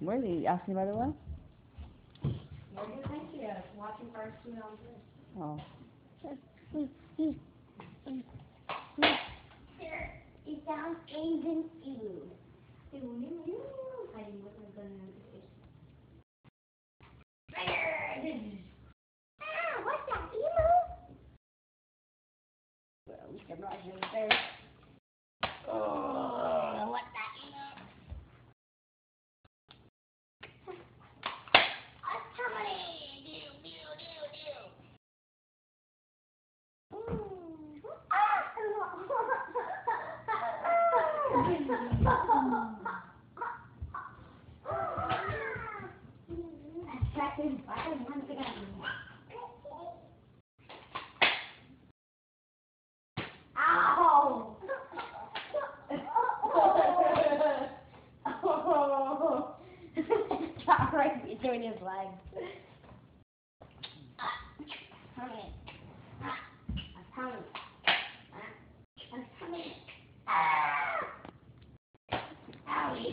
Where are you asking by the way? Where do you think he is? Watching cartoon on this. Oh. It sounds Asian food. Hiding with my gun in his face. Ah, what's that, emu? Well, we can ride him there. Right between his legs.